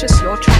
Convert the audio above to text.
purchase your track.